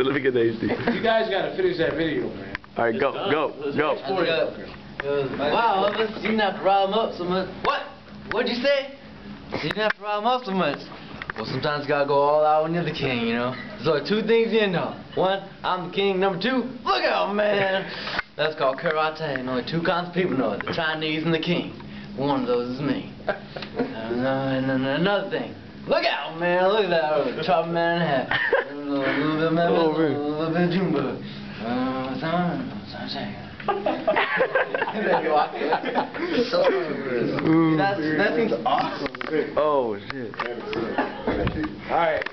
So let me get the HD. You guys gotta finish that video, man. All right, go, go, go. I think I- Wow, Elvis, you didn't have to rile him up so much. What? What'd you say? You didn't have to rile him up so much. Well, sometimes you gotta go all out when you're the king, you know? There's only two things you know. One, I'm the king. Number two, look out, man. That's called karate, and only two kinds of people know it, the Chinese and the king. One of those is me. And, uh, and then another thing. Look out, man. Look at that. Chop man in half. A little bit of man, a Oh, man. little Jumbo. Uh, son, sunshine. Then you walk. So, Ooh. that's, that seems awesome. Oh, shit. Alright.